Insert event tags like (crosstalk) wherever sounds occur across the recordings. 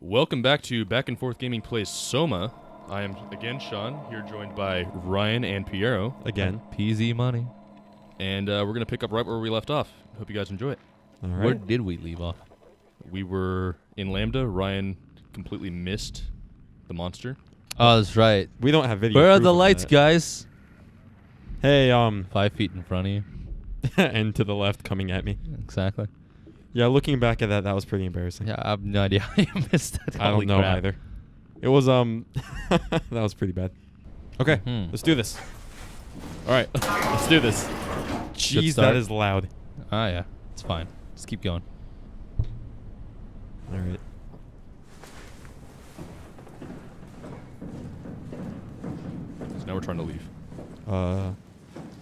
Welcome back to Back and Forth Gaming Plays Soma. I am again Sean, here joined by Ryan and Piero, Again. PZ money. and uh, we're gonna pick up right where we left off. Hope you guys enjoy it. All Where did we leave off? We were in Lambda. Ryan completely missed the monster. Oh, that's right. We don't have video. Where are proof the of lights, that. guys? Hey, um, Five feet in front of you. (laughs) and to the left coming at me. Exactly. Yeah, looking back at that, that was pretty embarrassing. Yeah, I have no idea (laughs) how you missed that. I Holy don't know crap. either. It was um, (laughs) that was pretty bad. Okay, Hmm. let's do this. All right, (laughs) let's do this. Jeez, start. that is loud. Ah, yeah. It's fine. Just keep going. All right. So now we're trying to leave. Uh,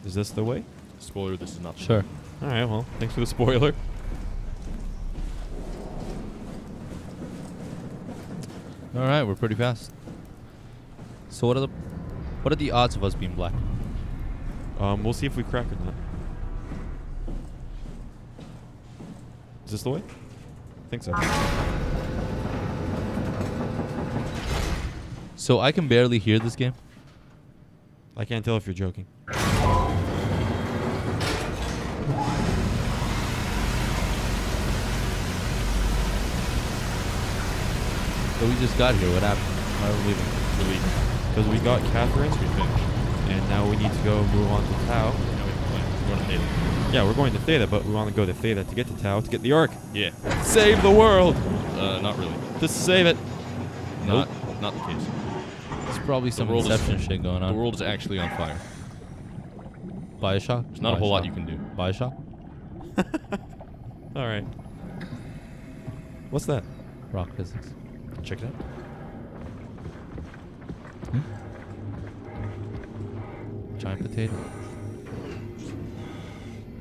is this the way? Spoiler: This is not. the Sure. All right. Well, thanks for the spoiler. All right, we're pretty fast. So what are the what are the odds of us being black? Um, we'll see if we crack or not. Is this the way? I think so. So I can barely hear this game. I can't tell if you're joking. We just got here. What happened? Why are we leaving? We're leaving. Because we got Catherine, We finished. and now we need to go move on to Tau. Now we have a plan. We're going to Theta. Yeah, we're going to Theta, but we want to go to Theta to get to Tau to get the Ark. Yeah. Save the world! Uh, not really. To save it. Not not the case. There's probably some world is- shit going on. The world is actually on fire. Bioshock. There's not a whole lot you can do. Bioshock. (laughs) All right. What's that? Rock physics. Check it out. Hmm? Giant potato.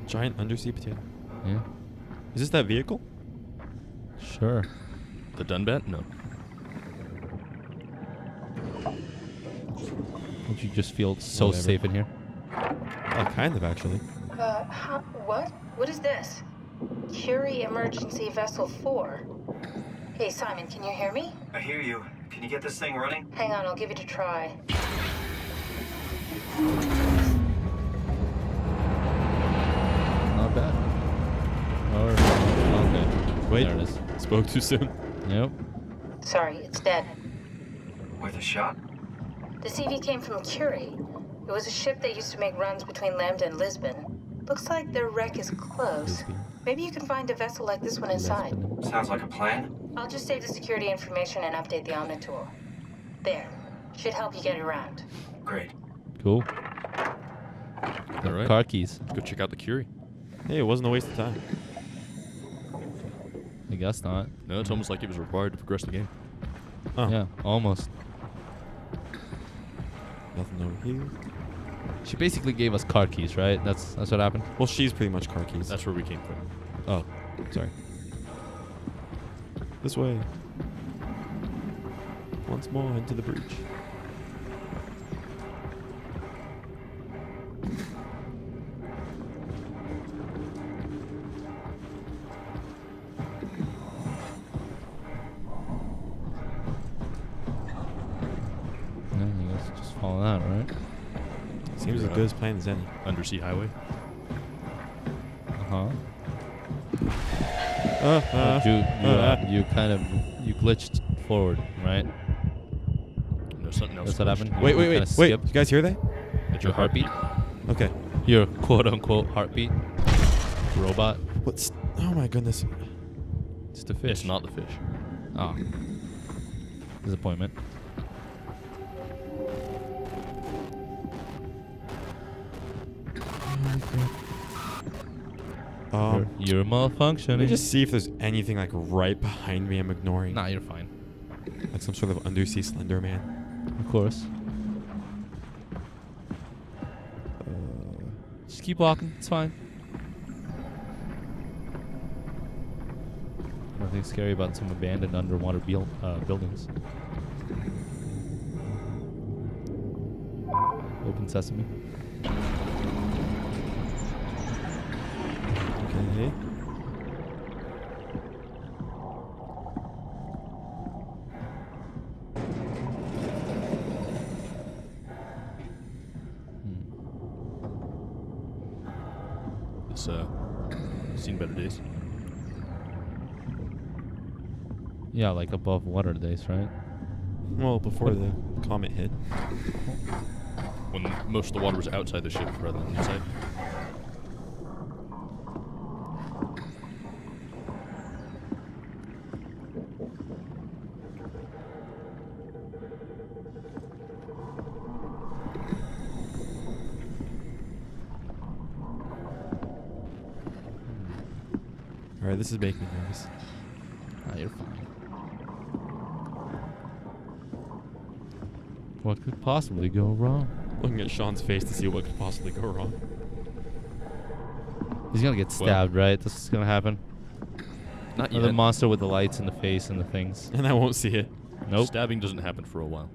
Giant undersea potato. Yeah. Is this that vehicle? Sure. The Dunbat? No. Don't you just feel so Whatever. safe in here? Oh, kind of actually. Uh, huh? What? What is this? Curie Emergency Vessel 4. Hey, Simon, can you hear me? I hear you. Can you get this thing running? Hang on, I'll give it a try. Not bad. Or okay. Wait. There it is. Spoke too soon. Yep. Sorry, it's dead. Worth a shot? The CV came from Curie. It was a ship that used to make runs between Lambda and Lisbon. Looks like their wreck is close. Maybe you can find a vessel like this one inside. Sounds like a plan. I'll just save the security information and update the Omnitool. There. Should help you get around. Great. Cool. All right. Car keys. Let's go check out the Curie. Hey, it wasn't a waste of time. I guess not. No, it's almost like it was required to progress the game. Oh, Yeah, almost. Nothing over here. She basically gave us car keys, right? That's that's what happened. Well, she's pretty much car keys. That's where we came from. Oh, sorry. This way. Once more into the breach. Yeah, I guess follow that, right? Seems as good as plan as any. Undersea highway. Uh huh. Uh, uh, you you, uh, you kind of you glitched forward, right? No, something else. That's what happened. Wait, You wait, kinda wait, wait. skipped You guys hear that? It's Your heartbeat. Okay. Your quote unquote heartbeat. Robot. What's? Oh my goodness. It's the fish. It's not the fish. Oh. Disappointment. You're, malfunctioning. let me just see if there's anything like right behind me I'm ignoring. Nah, you're fine. Like some sort of undersea Slender Man. Of course. Uh, Just keep walking. It's fine. Nothing scary about some abandoned underwater uh, buildings. Open sesame. Really? Hmm. Uh, seen better days. Yeah, like above water days, right? Well, before the comet hit. When most of the water was outside the ship rather than inside. This is making me nervous. Ah, you're fine. What could possibly go wrong? Looking at Sean's face to see what could possibly go wrong. He's gonna get Well- stabbed, right? This is gonna happen. Not Or yet. the monster with the lights in the face and the things. And I won't see it. Nope. Stabbing doesn't happen for a while.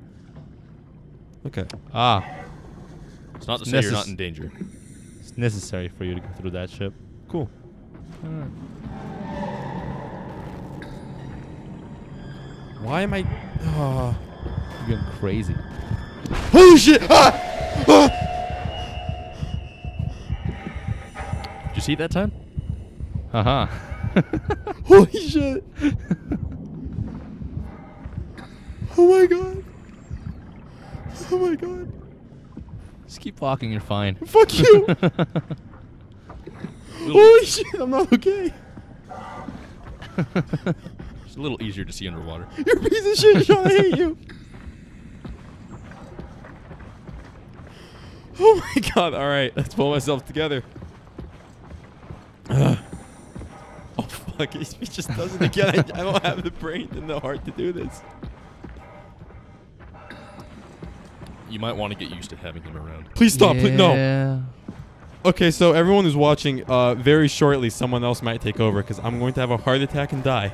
Okay. Ah, It's not to It's say you're not in danger. it's necessary for you to go through that ship. Cool. Why am I? Uh, You're going crazy. holy shit! Ah! Ah! Did you see that time? Haha. (laughs) Holy shit! Oh my god! Oh my god! Just keep walking, you're fine. Fuck (laughs) you! Holy shit! I'm not okay. (laughs) It's a little easier to see underwater. (laughs) You're a piece of shit, Sean. I hate you. (laughs) Oh my god! All right, let's pull myself together. Ugh. Oh fuck! (laughs) He just does it again, I, I don't have the brain and the heart to do this. You might want to get used to having him around. Please stop! Please, no. Yeah. Okay, so everyone who's watching, uh, very shortly, someone else might take over because I'm going to have a heart attack and die.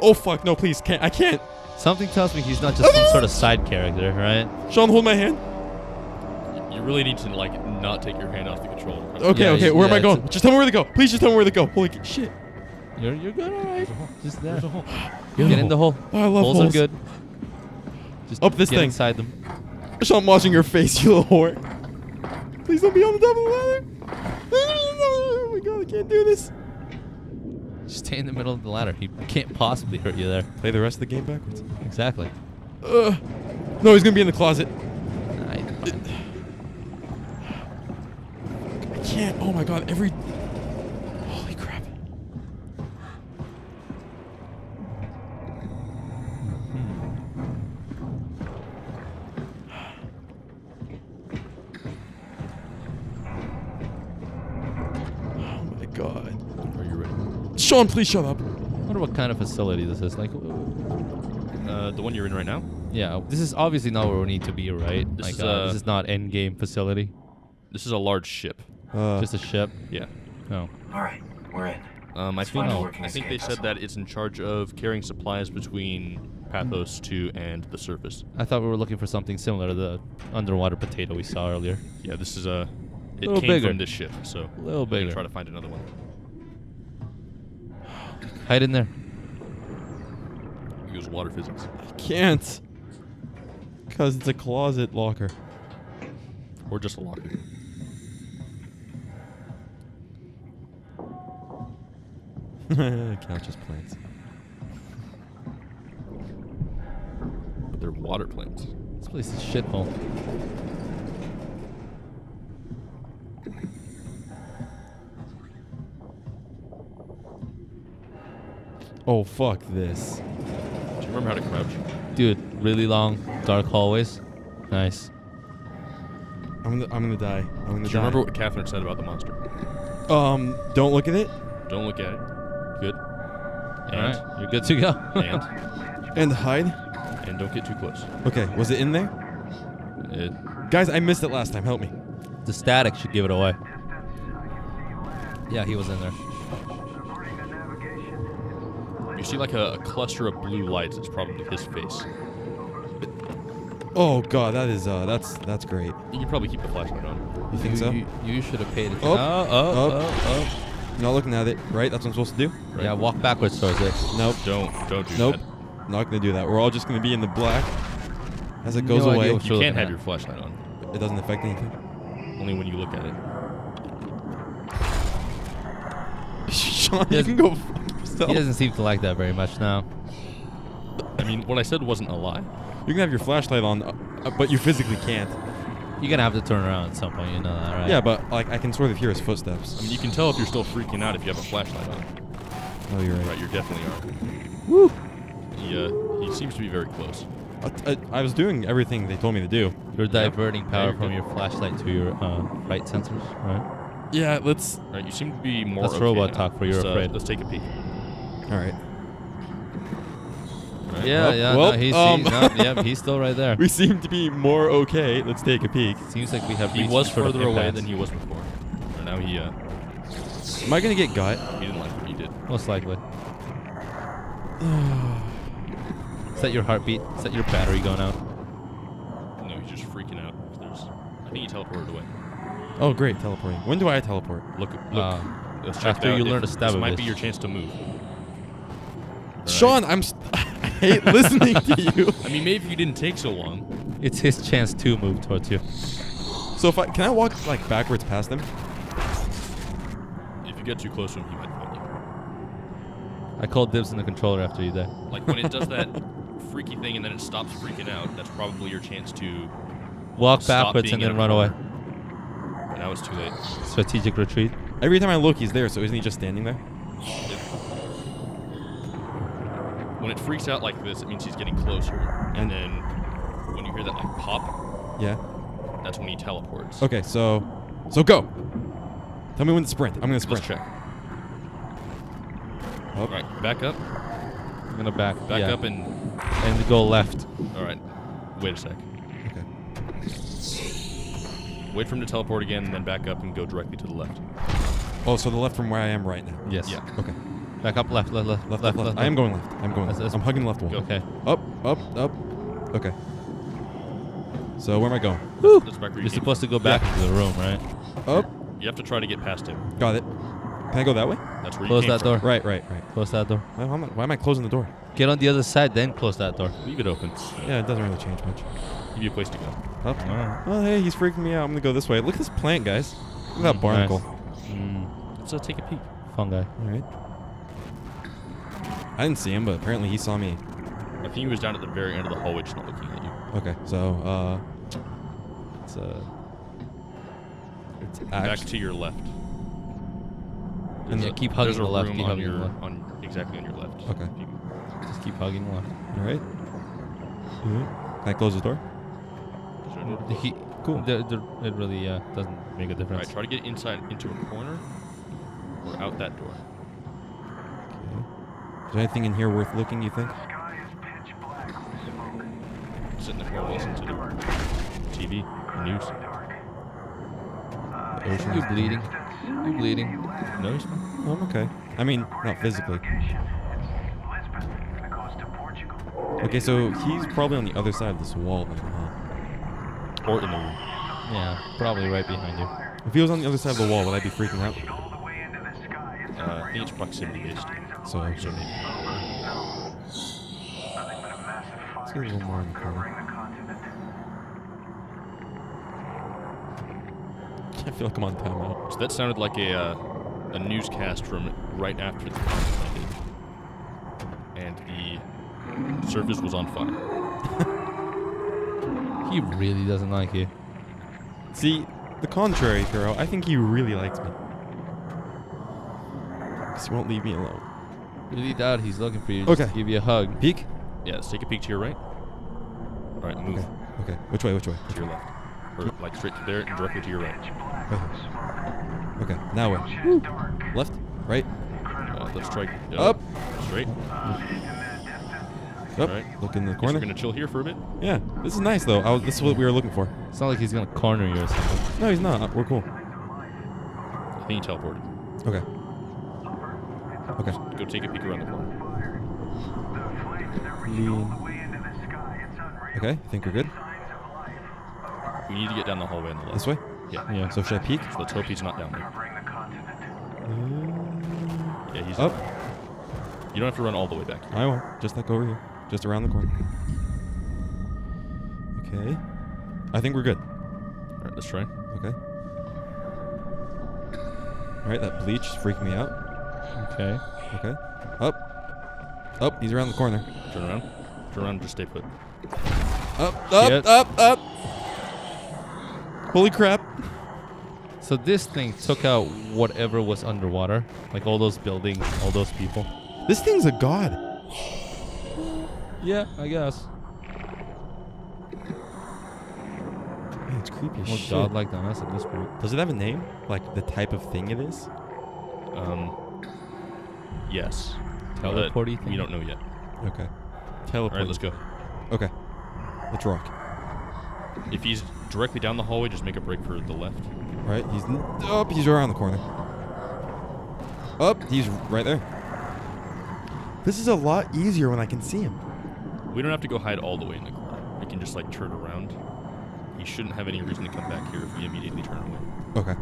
Oh fuck! No, please, can't! I can't. Something tells me he's not just some sort of side character, right? Sean, hold my hand. You really need to like not take your hand off the controller. Okay, Yeah, okay. yeah, Where am I it's going? just tell me where to go. Please, just tell me where to go. Holy shit! You're you're good, all right. Just there. Yeah. Get in the hole. Oh, I love Holes holes. are good. Just Up this get thing. inside them. Sean, I'm watching your face, (laughs) you little whore. Please don't be on the top of the ladder. (laughs) Oh my god, I can't do this. Just stay in the middle of the ladder. He can't possibly hurt you there. Play the rest of the game backwards. Exactly. Ugh. No, he's gonna be in the closet. Nah. I can't. Oh my god, every. Sean, please shut up. I wonder what kind of facility this is. Like, Uh, the one you're in right now. yeah, this is obviously not where we need to be, right? This like, is, uh, uh, this is not end game facility. This is a large ship. Uh, Just a ship. Yeah. Oh. All right, we're in. Um, I Let's think find a working I think they said that it's in charge of carrying supplies between Pathos 2 and the surface. I thought we were looking for something similar to the underwater potato we saw earlier. Yeah, this is a. It Little came bigger. from this ship, so A little we can bigger. try to find another one. Hide in there. Use water physics, I can't. Because it's a closet locker. or just a locker. (laughs) Couch as plants. But they're water plants. This place is shithole. Oh, fuck this. Do you remember how to crouch? Dude, really long, dark hallways. Nice. I'm gonna, I'm gonna die. I'm gonna Do you die. remember what Catherine said about the monster? Um, don't look at it. Don't look at it. Good. All And right, you're good to go. and (laughs) And hide. and don't get too close. Okay, was it in there? It, Guys, I missed it last time. Help me. the static should give it away. Yeah, he was in there. You see like a, a cluster of blue lights. It's probably his face. Oh god, that is uh, that's that's great. You can probably keep the flashlight on. You think you, so? You, you should have paid attention. Oh, oh, oh, oh. oh, Not looking at it, right? That's what I'm supposed to do. oh. Yeah, walk backwards towards it. Nope. Don't don't do Nope. that. Not gonna do that. We're all just gonna be in the black as it goes No idea away. You can't have at. your flashlight on. It doesn't affect anything. Only when you look at it. (laughs) Sean, He you can go fuck. He doesn't seem to like that very much now. I mean, what I said wasn't a lie. You can have your flashlight on, uh, uh, but you physically can't. You're gonna have to turn around at some point. You know that, right? Yeah, but like I can sort of hear his footsteps. I mean, you can tell if you're still freaking out if you have a flashlight on. Oh, you're right. Right, you definitely are. Woo! He, uh, he seems to be very close. I, I, I was doing everything they told me to do. You're diverting power you're from good. your flashlight to your uh, right sensors, right? Yeah, let's. Right, you seem to be more. That's okay robot now. talk for you're let's, uh, afraid. let's take a peek. All right. Right. Yeah, Well- yeah. well, no, he's, um, he's yeah, he's still right there. (laughs) We seem to be more okay. Let's take a peek. Seems like we have. He was further away than he was before. Right now he, uh, Am I gonna get gut? he didn't like what he did. Most likely. (sighs) Is that your heartbeat? Is that your battery going out? No, he's just freaking out. There's, I think he teleported away. Oh, great, teleporting. When do I teleport? Look, look. Uh, after you learn to stab This might be your chance to move. Right. Sean, I'm. St- (laughs) I hate listening to you. (laughs) I mean, maybe if you didn't take so long. It's his chance to move towards you. So if I can I walk like backwards past him? If you get too close to him, he might find you. I called dibs on the controller after you there. Like when it does that freaky thing and then it stops freaking out, that's probably your chance to. Walk Stop backwards being and then run away. And now it's too late. Strategic retreat. Every time I look, he's there. So isn't he just standing there? When it freaks out like this, it means he's getting closer. And- And then when you hear that like pop, Yeah. that's when he teleports. Okay, so so go. Tell me when to sprint. I'm gonna sprint. Let's check. Oh. All right, back up, I'm gonna back. back yeah. up, and and go left. all right. Wait a sec. Okay. Wait for him to teleport again, and then back up and go directly to the left. Oh, so the left from where I am right now. Yes. Yeah. Okay. Back up left, left, left, Left, left, left. I am going left. I'm going left. That's- that's- I'm hugging the left wall. Okay. Up, up, up. Okay. So where am I going? That's back where you You're came supposed to go back into the room, right? Up. from. You have to try to get past him. Got it. Can I go that way? That's where Close you came that from. door. Right, right, right. Close that door. Why, why am I, why am I closing the door? Get on the other side, then close that door. Leave it open. Yeah, it doesn't really change much. Give you a place to go. Up. Oh, hey, he's freaking me out. I'm gonna go this way. Look at this plant, guys. Look at that barnacle. Mm, Let's uh, take a peek. fungi. All right. I didn't see him, but apparently he saw me. I think he was down at the very end of the hallway, just not looking at you. Okay, so uh, it's uh, it's Back to your left. And yeah, the- keep hugging There's the a left. room Keep on hugging your the left. on exactly on your left. Okay. Peek. Just keep hugging the left. All right. Mhm. Can I close the door? He, Cool. there- there- it really uh, doesn't make a difference. right, try to get inside into a corner or out that door. Okay. Is there anything in here worth looking? You think? Sit in the corner, listen to the TV, the news. The ocean. You bleeding? You bleeding? No, he's fine. Oh, I'm okay. I mean, not physically. Okay, so he's probably on the other side of this wall then, huh? Or in the room. Yeah, probably right behind you. If he was on the other side of the wall, would I be freaking out? Uh, I think it's proximity based. So, So maybe. let's get a little more in the corner. I feel like I'm on timeout. So that sounded like a uh, a newscast from right after the comet landed, and the surface was on fire. (laughs) He really doesn't like you. See, the contrary, Kuro. I think he really likes me. Because he won't leave me alone. Really doubt he's looking for you. Okay. Just give you a hug. Peek? Yeah, let's take a peek to your right. All right, move Okay. Okay. Which way? Which way? to your left, or like straight to there and directly to your right. Okay. Okay. Now where? Left? Right? Uh, let's try uh, Up. straight. Up. Alright. Look in the Guess corner. we're gonna chill here for a bit. Yeah. This is nice though. I was, this is what we were looking for. It's not like he's gonna corner you or something. No, he's not. We're cool. I think he teleported. Okay. Okay. Go take a peek around the corner. Okay. I think we're good. We need to get down the hallway on the left. This way. Yeah. Yeah. So should I peek? Let's hope he's not down there. Uh, yeah, he's Up. You don't have to run all the way back. Here. I won't. Just like over here. Just around the corner. Okay. I think we're good. All right, let's try. Okay. All right. That bleach is freaking me out. Okay. Okay. Up. Up. He's around the corner. Turn around. Turn around just stay put. Up. Up. Shit. Up. Up. Holy crap. So this thing took out whatever was underwater, like all those buildings, all those people. This thing's a god. Yeah, I guess. Man, it's creepy as More shit. godlike than us at this point. Does it have a name? Like the type of thing it is? Um. Yes. But uh, Teleporty thing. We don't know yet. Okay. Teleport. right, let's go. Okay. Let's rock. If he's directly down the hallway, just make a break for the left. Right? He's n- up. He's around the corner. Up. He's right there. This is a lot easier when I can see him. We don't have to go hide all the way in the corner. We can just like turn around. He shouldn't have any reason to come back here if we immediately turn away. Okay.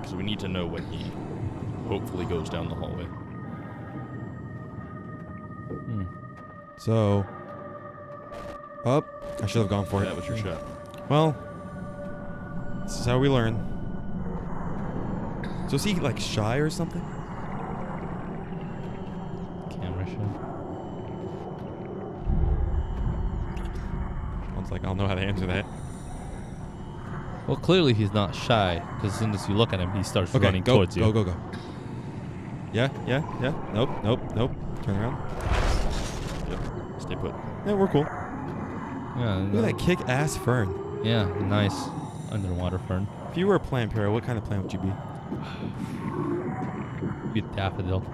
Because we need to know when he hopefully goes down the hallway. Hmm. So. Up. I should have gone for That it. That was your shot. Well, this is how we learn. So is he like shy or something? Camera shot. One's like, I'll know how to answer that. Well, clearly he's not shy, because as soon as you look at him, he starts Okay, running go, towards you. go, go. Go. Yeah, yeah, yeah. Nope, nope, nope. Turn around. Yep. Stay put. Yeah, we're cool. Yeah, Look at that kick-ass fern. Yeah, nice underwater fern. If you were a plant, Piero, what kind of plant would you be? (sighs) Be a daffodil.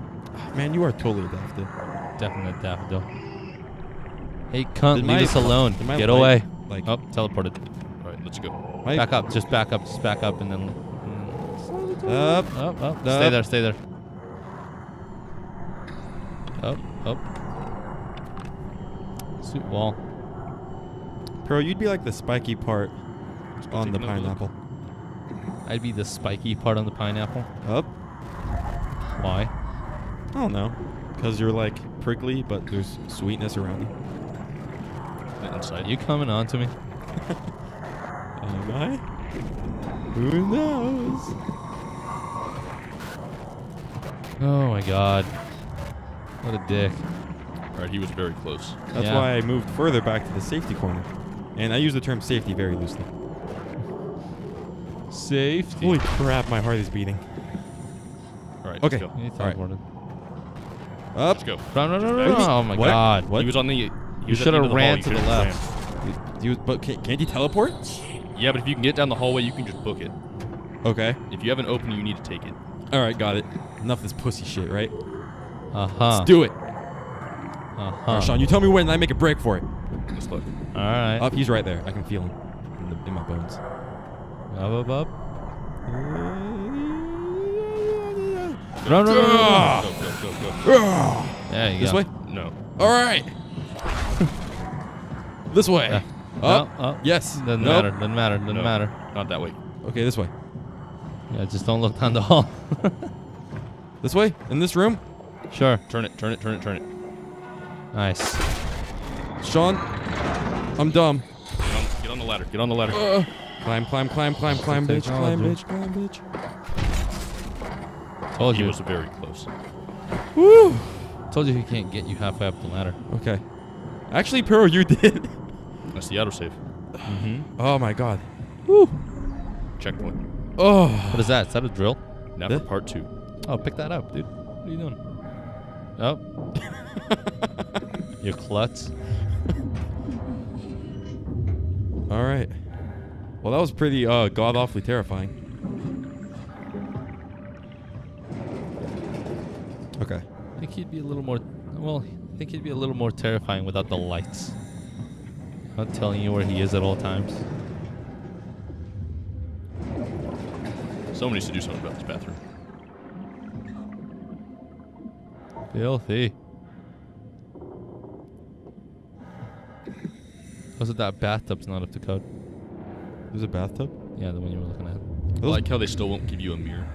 Man, you are totally a daffodil. Definite daffodil. Hey, cunt, Did leave us alone. Get away. like- oh, teleported. Let's go. Back up. Just back up. Just back up, and then. Mm. Up. Up, up. Up. Stay there. Stay there. Up, up. Sweet wall. Piero, you'd be like the spiky part on the pineapple. I'd be the spiky part on the pineapple. Up. Why? I don't know. Because you're like prickly, but there's sweetness around you. Inside. You coming on to me? (laughs) Am I? Who knows? Oh my god. What a dick. All right, he was very close. That's Yeah. why I moved further back to the safety corner. And I use the term safety very loosely. Safety. Holy crap, my heart is beating. All right, Okay. let's go. You All right. Up. Let's go. Run, run, run, What run, do you run. mean? Oh my What? god. What? He was on the. He You should have ran to you the left. ran. You, but can, can't you teleport? Yeah, but if you can get down the hallway, you can just book it. Okay. If you have an opening, you need to take it. All right, got it. Enough of this pussy shit, right? Uh huh. Let's do it. Uh All huh. right, Sean, you tell me when and I make a break for it. Let's look. All right. Up, he's right there. I can feel him in, the, in my bones. Up, up, up. (laughs) Run, run, run, run, run. Ah! Go, go, go, go. There you This go. way? No. All right. (laughs) this way. Yeah. Up. No, up. Yes. Doesn't Nope. matter. Doesn't matter. Doesn't No. matter. Not that way. Okay, this way. Yeah, just don't look down the hall. (laughs) This way? In this room? sure. Turn it, turn it, turn it, turn it. Nice. Sean, I'm dumb. Get on, get on the ladder. Get on the ladder. Uh, climb, climb, climb, climb, climb, bitch, climb, bitch, climb, bitch. Told he you. was very close. Woo! Told you he can't get you halfway up the ladder. Okay. Actually, Piero, you did. (laughs) That's the autosave. Mm-hmm. Oh my god. Checkpoint. Oh. What is that? Is that a drill? Now Yeah. for part two. Oh, pick that up, dude. What are you doing? Oh. (laughs) you klutz. (laughs) All right. Well, that was pretty uh, god awfully terrifying. Okay. I think he'd be a little more. Well, I think he'd be a little more terrifying without the lights. Not telling you where he is at all times. Someone needs to do something about this bathroom. Filthy. Was it that bathtub's not up to code? There's a bathtub. Yeah, the one you were looking at. I like how they still won't give you a mirror.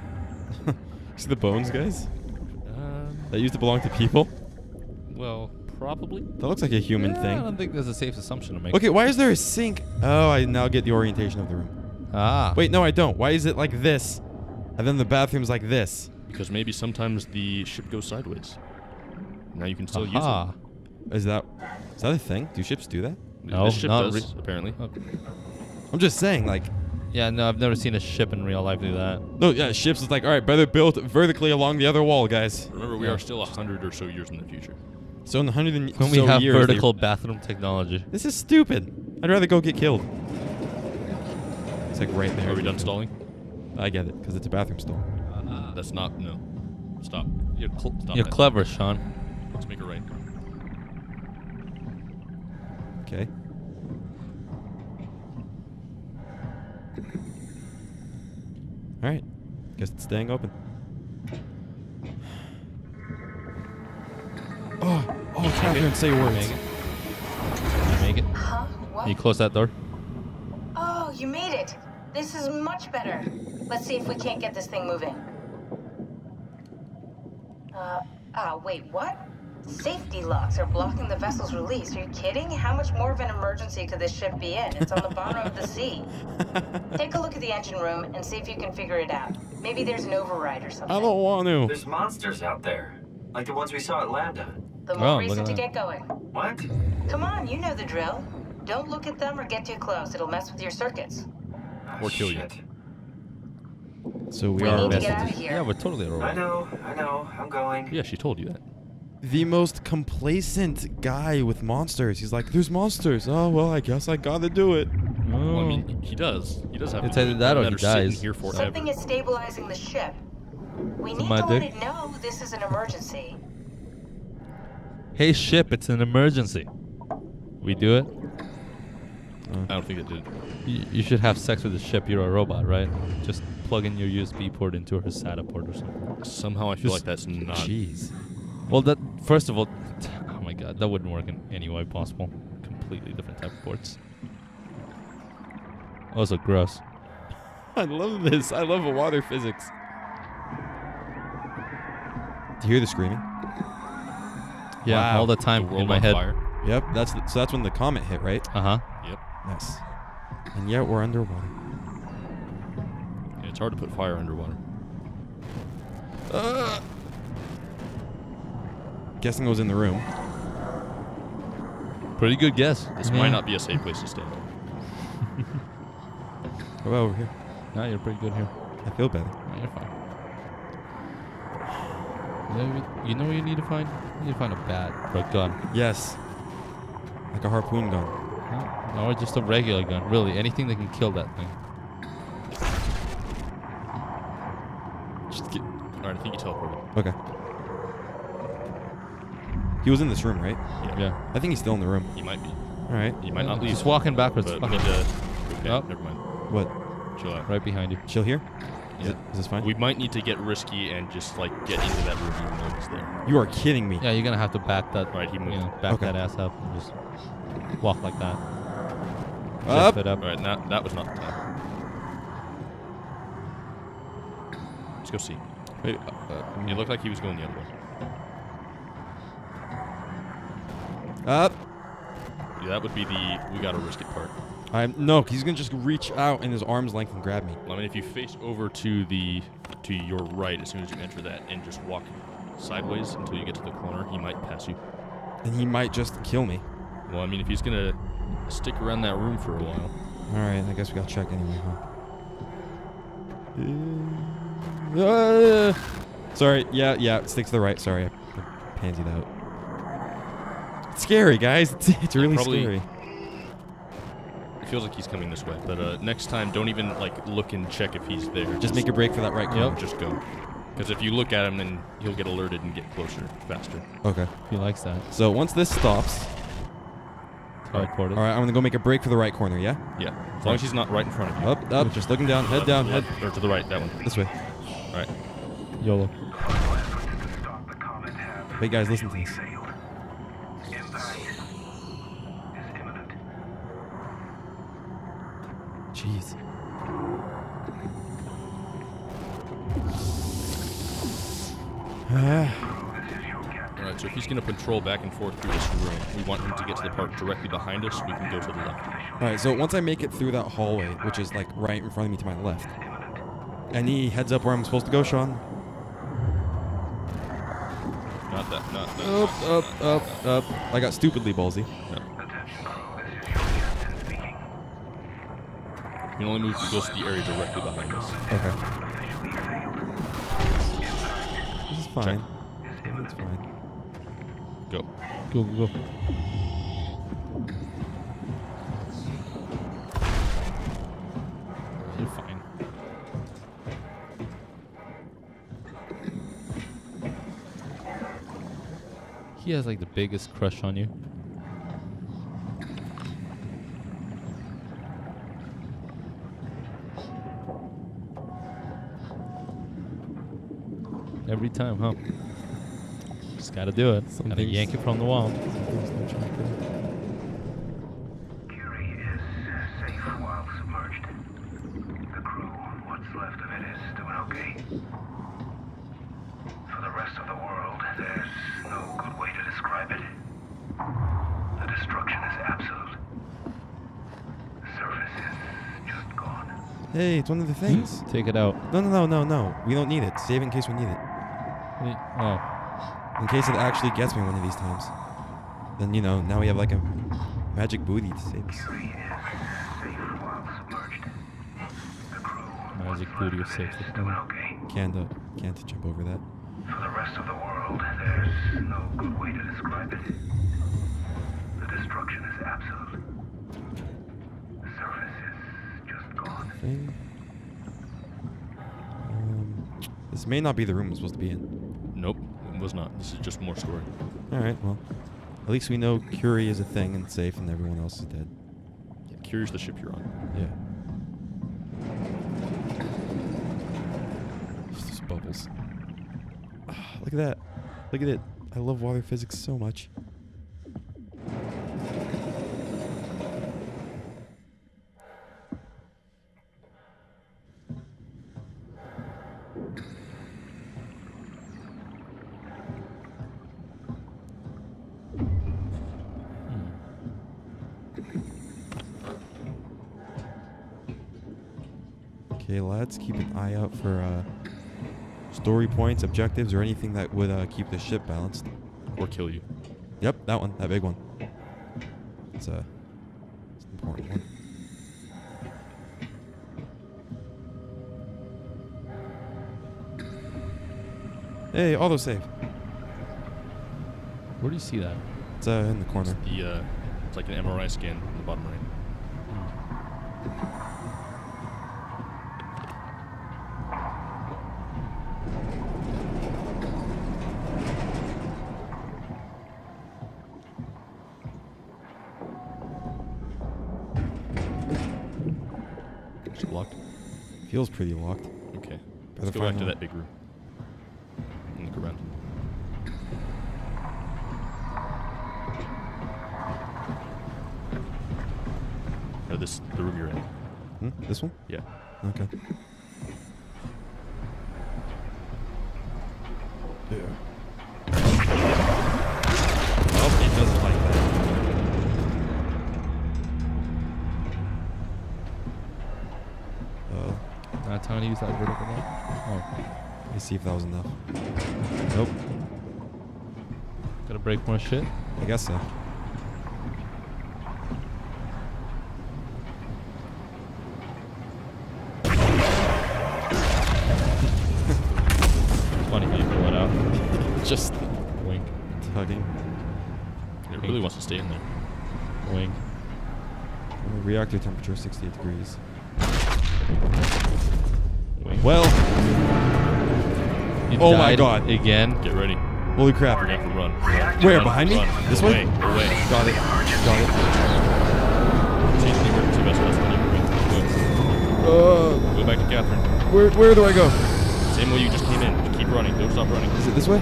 (laughs) See the bones, guys? Um, That used to belong to people. well, probably. That looks like a human Yeah, I don't think there's a safe assumption to make. Okay, why is there a sink? Oh, I now get the orientation of the room. Ah. Wait, no, I don't. Why is it like this? And then the bathroom's like this. Because maybe sometimes the ship goes sideways. Now you can still Aha. Is that is that a thing? Do ships do that? use it. No, this ship not does, apparently. Okay. I'm just saying, like, Yeah, no, I've never seen a ship in real life do that. no, yeah, ships is like, all right, better build vertically along the other wall, guys. Remember, we Yeah. are still a hundred or so years in the future. So in the hundred and When so we have years, vertical bathroom technology. this is stupid. I'd rather go get killed. It's like right there. Are we done stalling? I get it, because it's a bathroom stall. That's not. No. Stop. You're, cl- Stop you're clever, Sean. Let's make it right. Okay. All right. Guess it's staying open. (sighs) Oh, oh, Catherine, say words. Make it. You make it? Huh? What? Can you close that door? Oh, you made it. This is much better. Let's see if we can't get this thing moving. Uh, ah, wait, what? Safety locks are blocking the vessel's release. Are you kidding? How much more of an emergency could this ship be in? It's on the bottom of the sea. (laughs) Take a look at the engine room and see if you can figure it out. Maybe there's an override or something. I don't want to. There's monsters out there. Like the ones we saw at Lambda. The Oh, more look reason to that. get going. What? Come on, you know the drill. Don't look at them or get too close. It'll mess with your circuits. Ah, Or kill you. So we We are need to arrested. get out of here. Yeah, we're totally I know, I know. I'm going. Yeah, she told you that. the most complacent guy with monsters. He's like, "There's monsters. Oh well, I guess I gotta do it." Well, I Oh. mean, he does. He does have. It's to do either that or No he dies. Here forever. Something is stabilizing the ship. We need my to let it know this is an emergency. Hey, ship, it's an emergency. We do it? Uh. I don't think it did. You, you should have sex with the ship. You're a robot, right? Just plug in your USB port into her SATA port or something. Somehow I feel Just- like that's not. Jeez. Well, that first of all, oh my god, that wouldn't work in any way possible. Completely different type of ports. Also gross. (laughs) I love this. I love water physics. Do you hear the screaming? Yeah, Wow. all the The time world in my head. fire. Yep. That's the, so. That's when the comet hit, right? Uh huh. Yep. Yes. And yet we're underwater. Yeah, it's hard to put fire underwater. Uh, Guessing it was in the room. Pretty good guess. This Yeah. might not be a safe place to stand. How (laughs) (laughs) about over here? No, you're pretty good here. I feel better. No, you're fine. You know, you what you need to find? You need to find a bat or a gun. Yes. Like a harpoon gun. No, or just a regular gun. Really, anything that can kill that thing. Just get. All right, I think you teleported. Okay. He was in this room, right? Yeah. Yeah. I think he's still in the room. He might be. All right. He might not leave. He's walking backwards. But Fuck we need it. to. Okay, Oh. never mind. What? Chill out. Right behind you. Chill here? Is, Yeah. it, is this fine? We might need to get risky and just like get into that room even though he's there. you are kidding me. Yeah, you're gonna have to back that. Right, he You know, back Okay. that ass up and just walk like that. Up. Zip it up. All right, that that was not the time. Let's go see. Wait, uh, uh, It looked like he was going the other way. Up. Yeah, that would be the we gotta risk it part. I'm no. He's gonna just reach out in his arm's length and grab me. Well, I mean, if you face over to the to your right as soon as you enter that and just walk sideways until you get to the corner, he might pass you. And he might just kill me. Well, I mean, if he's gonna stick around that room for a while, All right. I guess we gotta check anyway, huh? Uh, uh, sorry. Yeah. Yeah. Stick to the right. Sorry. I, I pansied out. It's scary, guys. It's, it's really probably- scary. It feels like he's coming this way. But uh, next time, don't even like look and check if he's there. Just make a break for that right corner. Just go. Because if you look at him, then he'll get alerted and get closer faster. Okay. He likes that. So once this stops, Teleported. all right, I'm gonna go make a break for the right corner. Yeah. Yeah, as long as he's not right in front of you. Up, up. Just looking down. Head down. Head or to the right. That one. this way. All right. YOLO. Wait, guys, listen to this. Jeez. Ah, All right. So if he's going to patrol back and forth through this room, we want him to get to the part directly behind us so we can go to the left. All right, so once I make it through that hallway, which is like right in front of me to my left, any heads up where I'm supposed to go, Sean? Not that, not that. Up, up, up, up. I got stupidly ballsy. You can only move to go to the area directly behind us. Okay. This is fine. It's fine. Go. Go, go, go. You're fine. He has like the biggest crush on you. Every time, huh? Just gotta do it. Some gotta yank it from the wall. Curie uh, safe while submerged. The crew, what's left of it, is doing okay. For the rest of the world, there's no good way to describe it. The destruction is absolute. The just gone. Hey, it's one of the things. Take it out. No, no, no, no, no. We don't need it. Save in case we need it. Oh, In case it actually gets me one of these times. Then, you know, now we have like a magic booty to save us. Curie is safe while submerged. The crew, Magic booty of of safety. is doing okay. Can't, uh, can't jump over that. For the rest of the world, there's no good way to describe it. The destruction is absolute. The surface is just gone. Thing. Um, this may not be the room I'm supposed to be in. Nope, it was not. This is just more story. All right, well, at least we know Curie is a thing and safe, and everyone else is dead. Yeah, Curie's the ship you're on. Yeah. It's just bubbles. Ah, look at that. Look at it. I love water physics so much. Points, objectives, or anything that would uh, keep the ship balanced. Or kill you. Yep, that one, that big one. It's a, it's an important one. Hey, autosave. where do you see that? It's uh, in the corner. The uh, it's like an MRI scan in the bottom right. Is it locked? Feels pretty locked. Okay. Better Let's go back to that big room. And look around. Or this, the room you're in. Hmm? This one? Yeah. Okay. Yeah. Oh, he doesn't like that. Uh, Not time to use that vertical one. Oh, let me see if that was enough. Nope. gotta break more shit. I guess so. (laughs) Funny how you pull it out. (laughs) Just Wink, tugging. It really wants to stay in there. wink. Reactor temperature 68 degrees. Wink. Well, You Oh my God. Again. Get ready. holy crap. We're gonna have to run. run Where, run, behind me? This away, way? Away. Got it. Got it. Change the emergency vessel. That's when go. Uh, Go back to Catherine. where, where do I go? Same way you just came in. Just keep running. Don't stop running. Is it this way?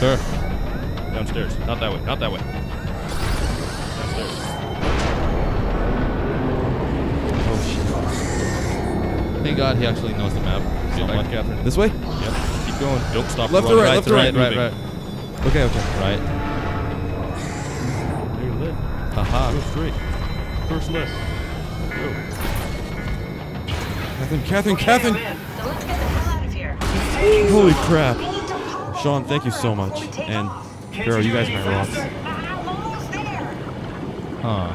Sir. Downstairs. Not that way. Not that way. Thank God he actually knows the map. So back much. to Catherine. This way? Yep. Keep going. Don't stop. Left or running. right, left or right, right, Moving. right. Okay, okay. right? You're lit. Haha. Go straight. First left. Go. Catherine, Catherine, Okay, Catherine. I'm in. Then let's get the hell out of here. Holy crap. We need to pull Sean, thank you so much. And off. You guys any are my rocks. faster? I'm almost there. Huh.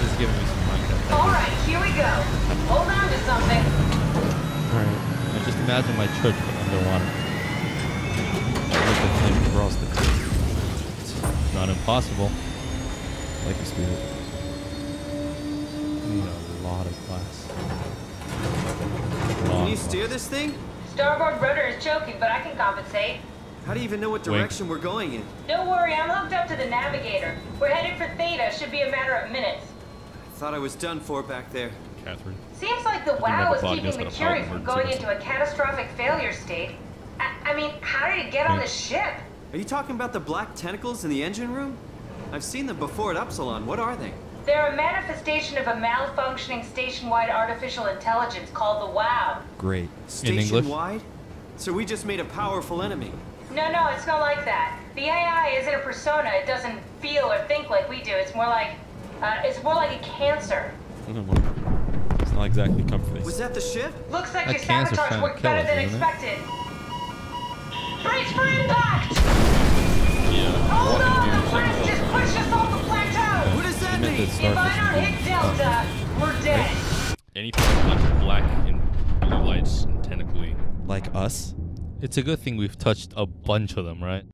Just giving me some Minecraft. All right, here we go. Hold on to something. Alright. I just imagine my church but underwater. Like the flame frosted. It's not impossible. Like the spirit. We need a lot of glass. Can you steer this thing? Starboard rudder is choking, but I can compensate. How do you even know what Wink. direction we're going in? Don't worry, I'm hooked up to the navigator. We're headed for Theta. Should be a matter of minutes. I thought I was done for back there. Catherine. Seems like the WAU a is keeping podcast the about a Curie power from going into a catastrophic failure state. I, I mean, how did it get on the ship? Are you talking about the black tentacles in the engine room? I've seen them before at Upsilon. What are they? They're a manifestation of a malfunctioning station-wide artificial intelligence called the WAU. Great. English? Station-wide? So we just made a powerful enemy. No, no, it's not like that. The AI isn't a persona. It doesn't feel or think like we do. It's more like, uh, it's more like a cancer. It's not exactly comforting. Was that the ship? Looks like That your sabotage trying to worked kill better us, than isn't it? expected. Brace for impact! Yeah. Hold walking on, the blast just pushed us off the plateau! What does that mean? If I don't hit Delta, we're dead. Anything like black and blue lights and tentacly. Like us? It's a good thing we've touched a bunch of them, right?